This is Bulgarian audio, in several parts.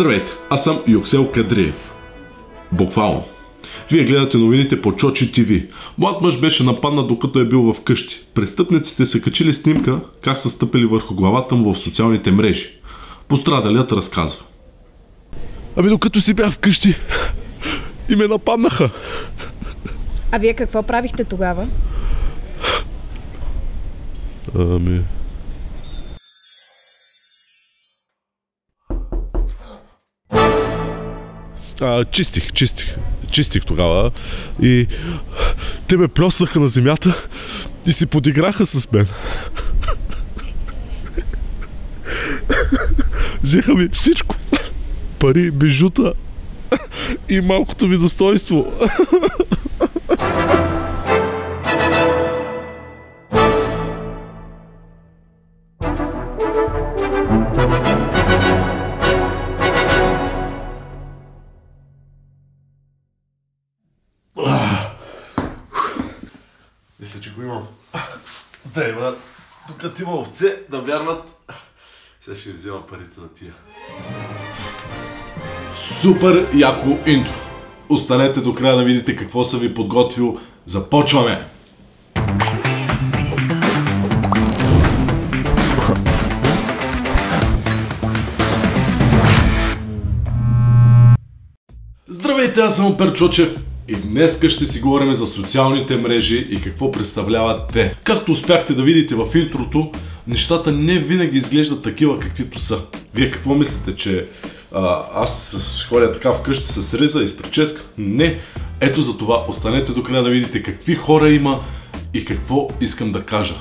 Здравейте, аз съм Юксел Кадриев. Буквално. Вие гледате новините по Чочи ТВ. Млад мъж беше нападнат докато е бил в къщи. Престъпниците са качили снимка как са стъпили върху главата му в социалните мрежи. Пострадалият разказва. Ами докато си бях вкъщи и ме нападнаха. А вие какво правихте тогава? Ами... А, чистих, чистих. Чистих тогава и те ме плеснаха на земята и си подиграха с мен. Взеха ми всичко. Пари, бижута и малкото ми достоинство. Мисля, че го имам. Да, има. Тук има овце да вярват. Сега ще взема парите на тия. Супер яко интро. Останете до края да видите какво съм ви подготвил. Започваме! Здравейте, аз съм Перчочев и днес ще си говорим за социалните мрежи и какво представляват те. Както успяхте да видите в интрото, нещата не винаги изглеждат такива каквито са. Вие какво мислите, че а, аз ходя така вкъщи с риза и с прическа? Не. Ето за това останете до края да видите какви хора има и какво искам да кажа.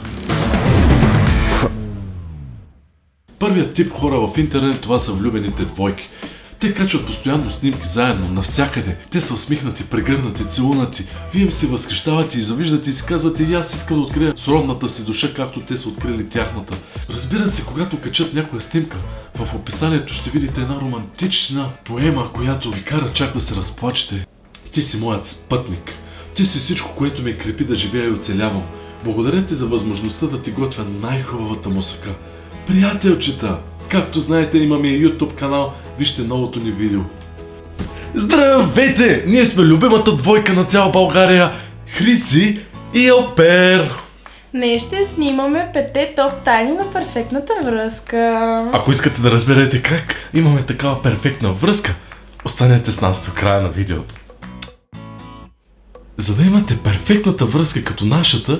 Първият тип хора в интернет това са влюбените двойки. Те качват постоянно снимки заедно, навсякъде. Те са усмихнати, прегърнати, целунати. Вие им се възхищавате и завиждате и си казвате и аз искам да открия сродната си душа, както те са открили тяхната. Разбира се, когато качат някоя снимка, в описанието ще видите една романтична поема, която ви кара чак да се разплачете. Ти си моят спътник. Ти си всичко, което ме крепи да живея и оцелявам. Благодаря ти за възможността да ти готвя най-хубавата мусака. Приятелчета, както знаете имаме и YouTube канал, вижте новото ни видео. Здравейте! Ние сме любимата двойка на цяла България, Хриси и Елпер. Днес ще снимаме пете топ тайни на перфектната връзка. Ако искате да разберете как имаме такава перфектна връзка, останете с нас до края на видеото. За да имате перфектната връзка като нашата,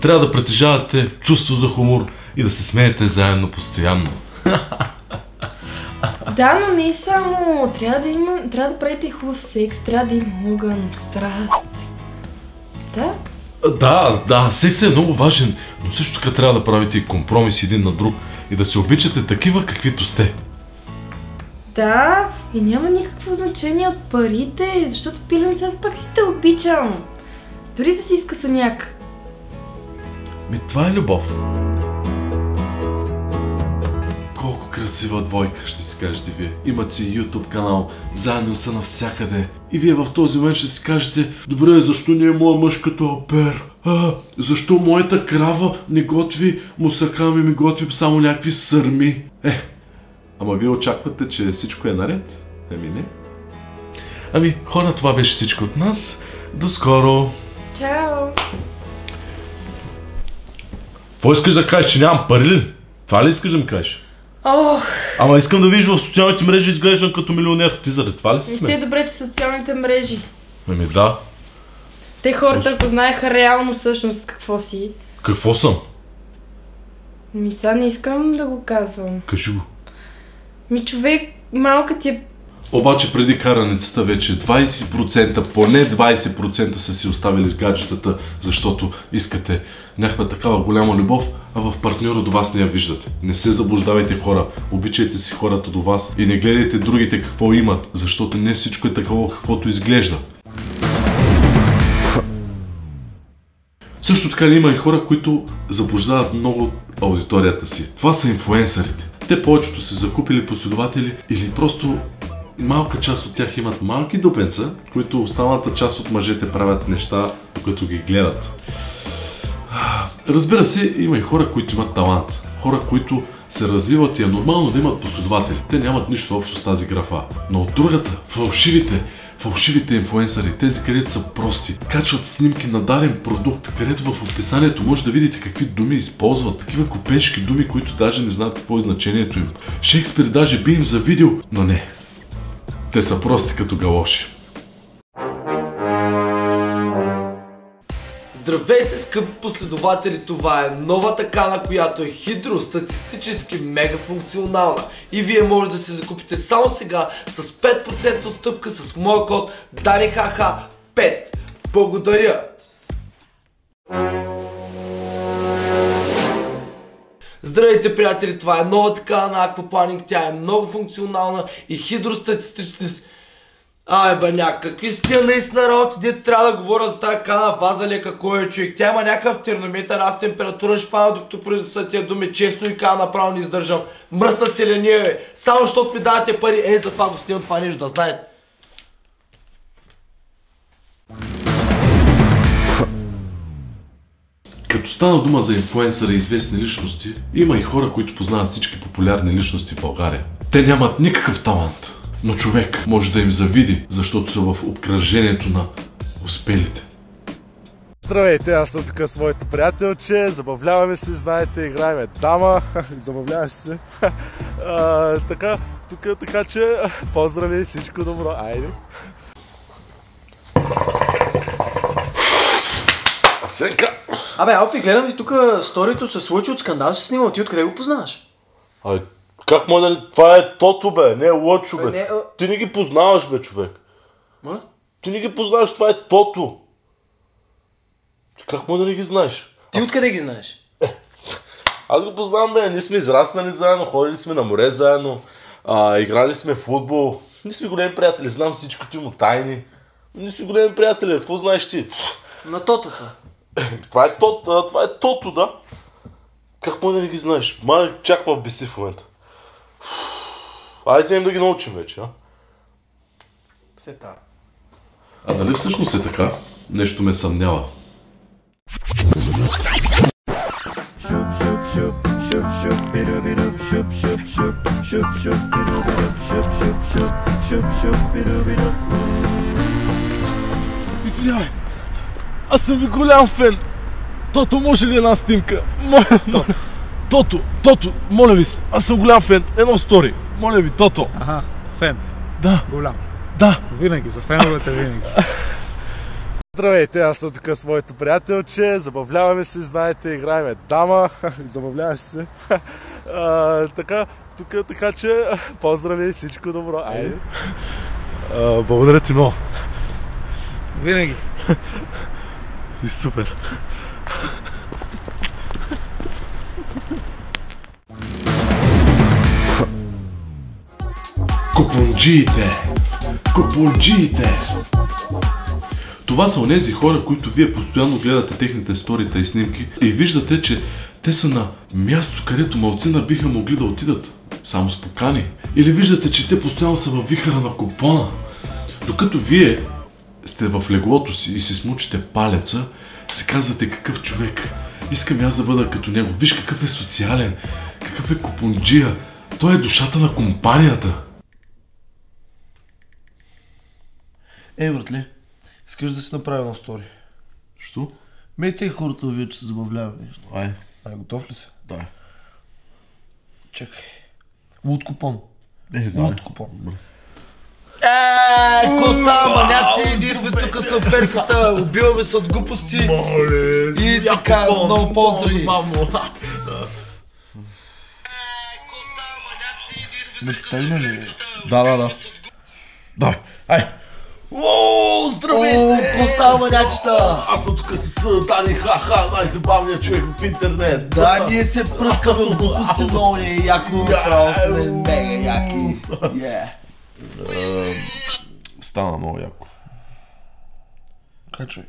трябва да притежавате чувство за хумор и да се смеете заедно постоянно. Да, но не само. Трябва да има, трябва да правите хубав секс, трябва да има огън, страст. Да? Да, да, сексът е много важен, но също така трябва да правите и компромис един на друг и да се обичате такива каквито сте. Да, и няма никакво значение от парите, защото пиленце аз пак си те обичам. Дори да си иска съняк. Ми това е любов. Колко красива двойка, ще си кажете вие. Имат си YouTube канал, заедно са навсякъде. И вие в този момент ще си кажете, добре, защо не е моя мъж като опер? А, защо моята крава не готви мусака ми, ми готви само някакви сърми? Е, ама вие очаквате, че всичко е наред? Ами не. Ами, хора, това беше всичко от нас. До скоро! Чао! Какво искаш да кажеш, че нямам пари ли? Това ли искаш да ми кажеш? Ох, Ама искам да видиш в социалните мрежи изглеждам като милионер. Ти заради това ли си сме? те добре, че социалните мрежи. Ами да. Те хората, ако знаеха реално всъщност какво си, Какво съм? ми сега не искам да го казвам. Кажи го. Ми човек, малка ти е... Обаче преди караницата вече 20%, поне 20% са си оставили гаджетата, защото искате някаква такава голяма любов, а в партньора до вас не я виждате. Не се заблуждавайте хора, обичайте си хората до вас и не гледайте другите какво имат, защото не всичко е такова каквото изглежда. Също така има и хора, които заблуждават много аудиторията си. Това са инфуенсърите. Те повечето са закупили последователи или просто малка част от тях имат малки дупенца, които останалата част от мъжете правят неща, докато ги гледат. Разбира се, има и хора, които имат талант. Хора, които се развиват и е нормално да имат последователи. Те нямат нищо общо с тази графа. Но от другата, фалшивите, фалшивите инфуенсъри, тези където са прости, качват снимки на даден продукт, където в описанието може да видите какви думи използват, такива купешки думи, които даже не знаят какво е значението им. Шекспир даже би им завидел, но не. Те са прости като галоши. Здравейте, скъпи последователи! Това е новата кана, която е хидростатистически мега функционална. И вие може да се закупите само сега с 5% отстъпка с моя код DANIHH5. Благодаря! Здравейте, приятели! Това е новата кана на Aquaplaning. Тя е много функционална и хидростатистически Абе, бе, ня, какви са тия наистина работи, дето трябва да говоря за тази кана ваза лека, кой е човек. Тя има някакъв термометър, аз температура ще пана, докато произнеса тия думи, честно и кана направо не издържам. Мръсна селения, бе. Само защото ми давате пари, е, затова го снимам това нещо, да знаете. Като стана дума за инфуенсъри и известни личности, има и хора, които познават всички популярни личности в България. Те нямат никакъв талант, но човек може да им завиди, защото са в обкръжението на успелите. Здравейте, аз съм тук моето приятелче, забавляваме се, знаете, играеме дама, забавляваш се. а, така, тук, така че, поздрави, всичко добро, айде. Асенка! Абе, Алпи, гледам ти тук сторито се случи от скандал се снимал. Ти откъде го познаваш? Ай, как може да... Това е Тото, бе, не е Лъчо, бе. Не, а- Ти не ги познаваш, бе, човек. Моля? Ти не ги познаваш, това е Тото. Как може да не ги знаеш? Ти откъде ги знаеш? Аз го познавам, бе. Ние сме израснали заедно, ходили сме на море заедно, а, играли сме в футбол. Ние сме големи приятели, знам всичкото му тайни. Ние сме големи приятели, какво знаеш ти? На тотото. Това е, тот, а, това е Тото, да. Как може да не ги знаеш? Ма чак в беси в момента. Айде вземем да ги научим вече, а? Все та. А дали всъщност е така? Нещо ме съмнява. Shoop shoop shoop bidu bidu shoop shoop shoop shoop shoop bidu bidu shoop shoop shoop shoop shoop bidu bidu Извинявай. Аз съм ви голям фен. Тото, може ли една снимка? Моля, Тото. Тото, Тото, моля ви се. Аз съм голям фен. Едно стори. Моля ви, Тото. Аха, фен. Да, Голям. да. Винаги, за феновете винаги. Здравейте, аз съм тук с моето приятелче, забавляваме се, знаете, играеме дама, забавляваш се. а, така, тук, така че, поздрави, всичко добро, айде. А, благодаря ти много. Винаги. Си супер. Купунджиите! Купунджиите! Това са онези хора, които вие постоянно гледате техните сторита и снимки и виждате, че те са на място, където малцина биха могли да отидат. Само с покани. Или виждате, че те постоянно са във вихара на купона. Докато вие сте в леглото си и си смучите палеца, си казвате какъв човек. Искам и аз да бъда като него. Виж какъв е социален, какъв е купунджия. Той е душата на компанията. Ей, братле, искаш да си направя едно стори? Що? Мейте и хората да видят, че се забавляваме нещо. Ай, Ай, готов ли си? дай. Чакай. Луд купон. Е, Луд купон. Е, какво става, маняци? Ние сме тук с перката, убиваме се от глупости. И така, много поздрави. Ме ти тъгна ли? Да, да, да. Дай, ай. О, здравейте! Какво става, манячета? Аз съм тук с Дани Ха-Ха, най-забавният човек в интернет. Да, ние се пръскаме от глупости, много ни е яко, право сме мега яки. Yeah. Стана много яко. Кай човек?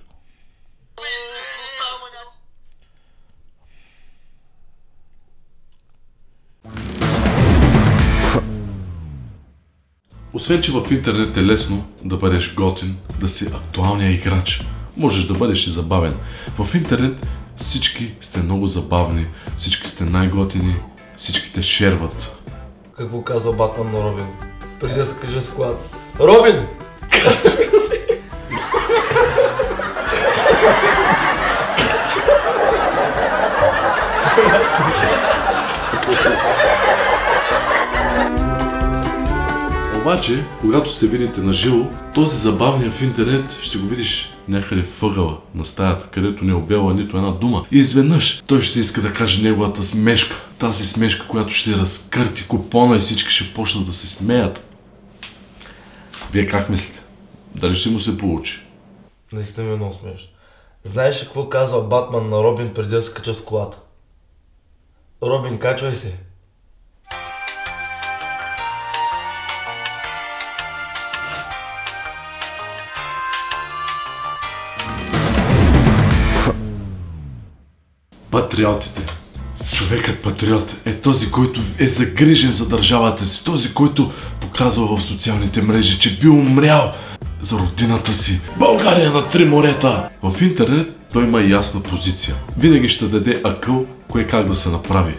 Освен, че в интернет е лесно да бъдеш готин, да си актуалния играч, можеш да бъдеш и забавен. В интернет всички сте много забавни, всички сте най-готини, всички те шерват. Какво казва Батман на Робин? Преди да се каже с колата. Робин! Качвай се! Обаче, когато се видите на живо, този забавния в интернет ще го видиш някъде в ъгъла на стаята, където не е обява нито една дума. И изведнъж той ще иска да каже неговата смешка. Тази смешка, която ще разкърти купона и всички ще почнат да се смеят. Вие как мислите? Дали ще му се получи? Наистина ми е много смешно. Знаеш ли какво казва Батман на Робин преди да се в колата? Робин, качвай се. Патриотите. Човекът патриот е този, който е загрижен за държавата си, този, който показва в социалните мрежи, че би умрял за родината си. България на три морета! В интернет той има ясна позиция. Винаги ще даде акъл, кое как да се направи.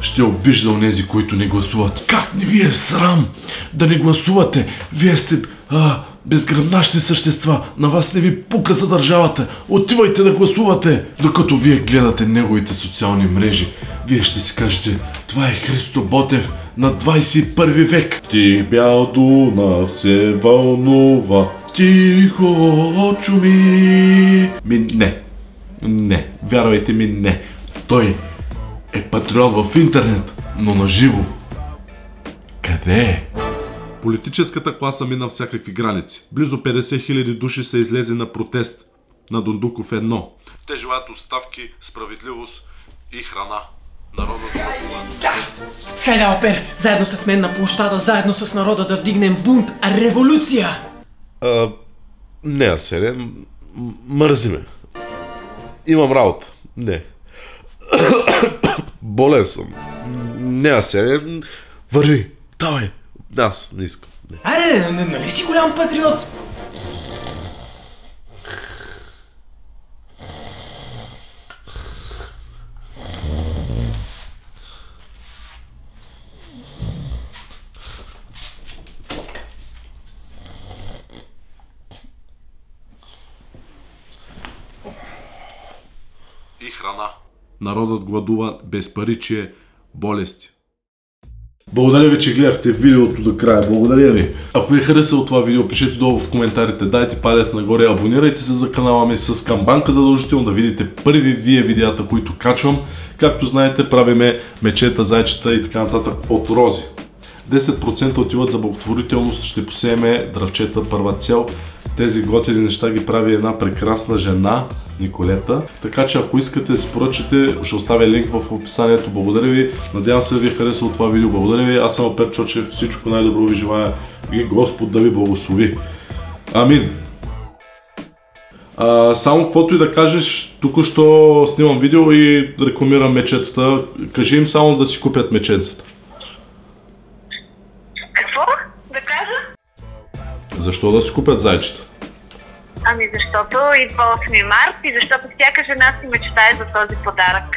Ще обижда онези, които не гласуват. Как не ви е срам да не гласувате? Вие сте а, безгръбнашни същества. На вас не ви пука за държавата. Отивайте да гласувате. Докато вие гледате неговите социални мрежи, вие ще си кажете, това е Христо Ботев на 21 век. Ти бял Дунав се вълнува, тихо чуми. Ми не, не, вярвайте ми не. Той е патриот в интернет, но на живо. Къде е? Политическата класа мина всякакви граници. Близо 50 000 души са излезли на протест на Дундуков едно. Те желаят оставки, справедливост и храна. Народът гладува. Хайде, Алпер, заедно с мен на площада, заедно с народа да вдигнем бунт, революция! А, не, Аселе, м- мързи ме. Имам работа. Не. Болен съм. Не, Аселе, върви. Давай. Аз не искам. Не. Аре, нали си голям патриот? Храна. Народът гладува без паричие, болести. Благодаря ви, че гледахте видеото до края. Благодаря ви. Ако ви е харесало това видео, пишете долу в коментарите, дайте палец нагоре, абонирайте се за канала ми с камбанка задължително да видите първи вие видеята, които качвам. Както знаете, правиме мечета, зайчета и така нататък от рози. 10% отиват за благотворителност, ще посееме дръвчета първа цел. Тези готини неща ги прави една прекрасна жена, Николета. Така че ако искате да си поръчате, ще оставя линк в описанието. Благодаря ви. Надявам се да ви е харесало това видео. Благодаря ви. Аз съм Апер Чочев. Всичко най-добро ви желая и Господ да ви благослови. Амин. А, само каквото и да кажеш, тук що снимам видео и рекламирам мечетата. Кажи им само да си купят меченцата. Защо да си купят зайчета? Ами защото идва 8 март и защото всяка жена си мечтае за този подарък.